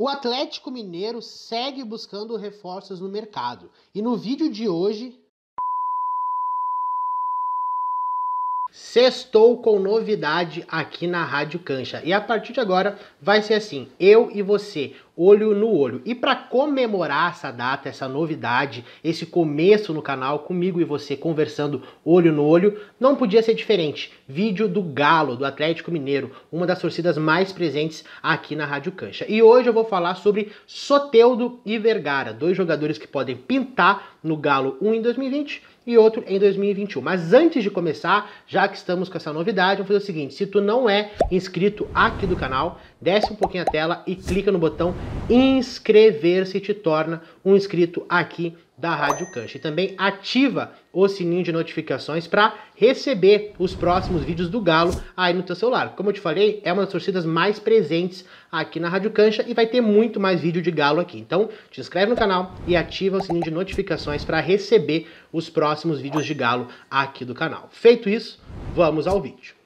O Atlético Mineiro segue buscando reforços no mercado. E no vídeo de hoje Sextou com novidade aqui na Rádio Cancha. E a partir de agora vai ser assim: eu e você, olho no olho. E para comemorar essa data, essa novidade, esse começo no canal, comigo e você conversando olho no olho, não podia ser diferente. Vídeo do Galo, do Atlético Mineiro, uma das torcidas mais presentes aqui na Rádio Cancha. E hoje eu vou falar sobre Soteudo e Vergara, dois jogadores que podem pintar no Galo, um em 2020 e outro em 2021. Mas antes de começar, já que estamos com essa novidade, vamos fazer o seguinte: se tu não é inscrito aqui do canal, desce um pouquinho a tela e clica no botão inscrever-se te torna um inscrito aqui da Rádio Cancha. E também ativa o sininho de notificações para receber os próximos vídeos do Galo aí no teu celular. Como eu te falei, é uma das torcidas mais presentes aqui na Rádio Cancha e vai ter muito mais vídeo de Galo aqui. Então, te inscreve no canal e ativa o sininho de notificações para receber os próximos vídeos de Galo aqui do canal. Feito isso, vamos ao vídeo.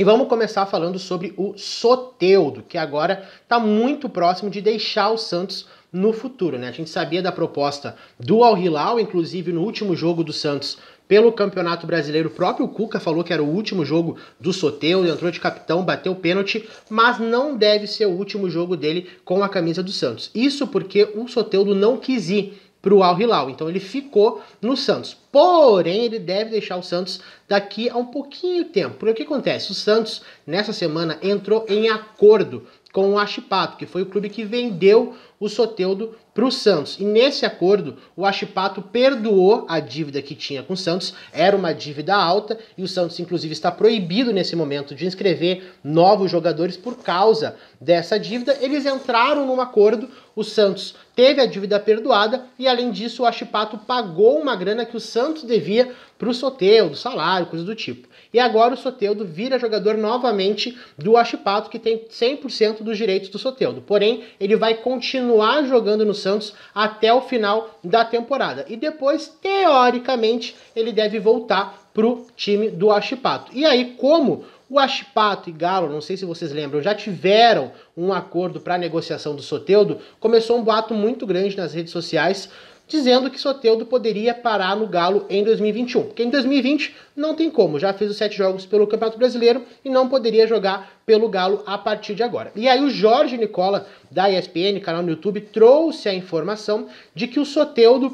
E vamos começar falando sobre o Soteudo, que agora está muito próximo de deixar o Santos no futuro. Né? A gente sabia da proposta do Al Hilal, inclusive no último jogo do Santos pelo Campeonato Brasileiro, o próprio Cuca falou que era o último jogo do Soteudo, entrou de capitão, bateu pênalti, mas não deve ser o último jogo dele com a camisa do Santos. Isso porque o Soteudo não quis ir para o Al Hilal. Então ele ficou no Santos. Porém, ele deve deixar o Santos daqui a um pouquinho tempo. Porque o que acontece? O Santos, nessa semana, entrou em acordo com o Achipato, que foi o clube que vendeu o Soteudo para o Santos. E nesse acordo, o Achipato perdoou a dívida que tinha com o Santos, era uma dívida alta, e o Santos, inclusive, está proibido nesse momento de inscrever novos jogadores por causa dessa dívida. Eles entraram num acordo, o Santos teve a dívida perdoada, e além disso, o Achipato pagou uma grana que o Santos devia para o Soteudo, salário, coisa do tipo. E agora o Soteudo vira jogador novamente do Achipato, que tem 100% dos direitos do Soteudo. Porém, ele vai continuar jogando no Santos até o final da temporada. E depois, teoricamente, ele deve voltar para o time do Achipato. E aí, como o Achipato e Galo, não sei se vocês lembram, já tiveram um acordo para negociação do Soteudo, começou um boato muito grande nas redes sociais dizendo que Soteudo poderia parar no Galo em 2021. Porque em 2020 não tem como, já fez os sete jogos pelo Campeonato Brasileiro e não poderia jogar pelo Galo a partir de agora. E aí o Jorge Nicola, da ESPN, canal no YouTube, trouxe a informação de que o Soteudo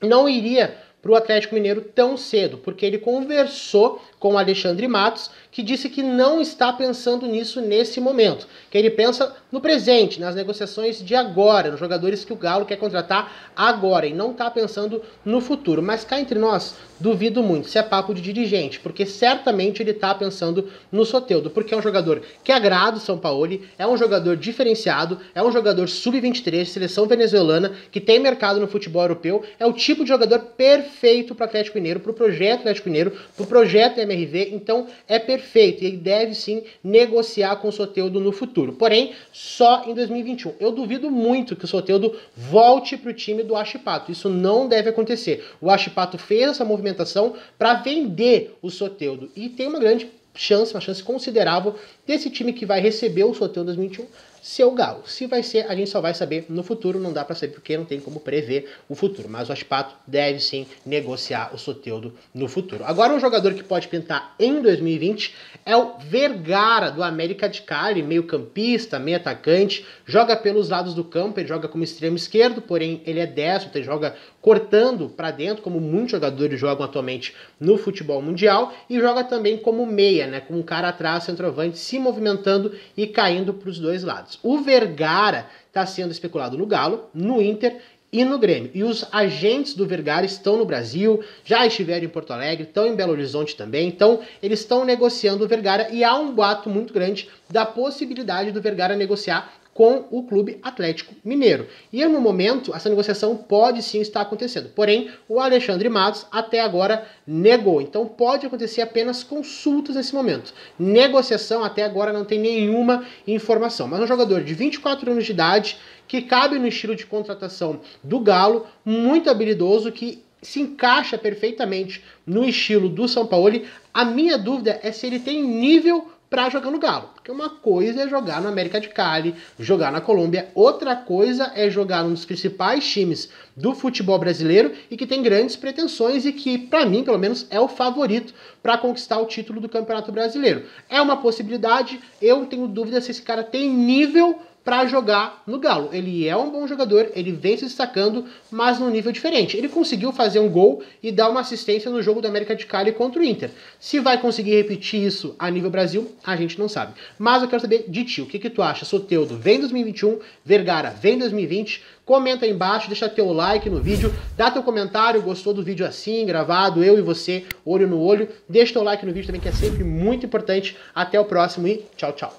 não iria para o Atlético Mineiro tão cedo, porque ele conversou com Alexandre Matos, que disse que não está pensando nisso nesse momento, que ele pensa no presente, nas negociações de agora, nos jogadores que o Galo quer contratar agora e não está pensando no futuro. Mas cá entre nós, duvido muito se é papo de dirigente, porque certamente ele está pensando no Soteudo, porque é um jogador que agrada o São Paulo, é um jogador diferenciado, é um jogador sub-23, seleção venezuelana, que tem mercado no futebol europeu, é o tipo de jogador perfeito para o Atlético Mineiro, para o projeto Atlético Mineiro, para o projeto MRV, então é perfeito e ele deve sim negociar com o Soteudo no futuro. Porém, só em 2021. Eu duvido muito que o Soteudo volte para o time do Achipato. Isso não deve acontecer. O Achipato fez essa movimentação para vender o Soteudo e tem uma grande chance, uma chance considerável desse time que vai receber o Soteudo 2021 seu Galo. Se vai ser, a gente só vai saber no futuro, não dá para saber porque não tem como prever o futuro. Mas o Aspato deve sim negociar o Soteudo no futuro. Agora, um jogador que pode pintar em 2020 é o Vergara, do América de Cali, meio campista, meio atacante, joga pelos lados do campo, ele joga como extremo esquerdo, porém ele é destro, ele joga cortando para dentro, como muitos jogadores jogam atualmente no futebol mundial, e joga também como meia, né, com um cara atrás, centroavante, se movimentando e caindo para os dois lados. O Vergara está sendo especulado no Galo, no Inter e no Grêmio. E os agentes do Vergara estão no Brasil, já estiveram em Porto Alegre, estão em Belo Horizonte também. Então, eles estão negociando o Vergara e há um boato muito grande da possibilidade do Vergara negociar com o Clube Atlético Mineiro. E no momento, essa negociação pode sim estar acontecendo. Porém, o Alexandre Matos até agora negou. Então pode acontecer apenas consultas nesse momento. Negociação até agora não tem nenhuma informação. Mas um jogador de 24 anos de idade que cabe no estilo de contratação do Galo, muito habilidoso que se encaixa perfeitamente no estilo do São Paulo. A minha dúvida é se ele tem nível para jogar no Galo. Porque uma coisa é jogar no América de Cali, jogar na Colômbia, outra coisa é jogar num dos principais times do futebol brasileiro e que tem grandes pretensões e que, para mim, pelo menos, é o favorito para conquistar o título do Campeonato Brasileiro. É uma possibilidade, eu tenho dúvida se esse cara tem nível para jogar no Galo. Ele é um bom jogador, ele vem se destacando, mas num nível diferente. Ele conseguiu fazer um gol e dar uma assistência no jogo da América de Cali contra o Inter. Se vai conseguir repetir isso a nível Brasil, a gente não sabe. Mas eu quero saber de ti, o que, que tu acha? Soteudo vem 2021, Vergara vem 2020. Comenta aí embaixo, deixa teu like no vídeo, dá teu comentário, gostou do vídeo assim, gravado, eu e você, olho no olho. Deixa teu like no vídeo também, que é sempre muito importante. Até o próximo e tchau, tchau.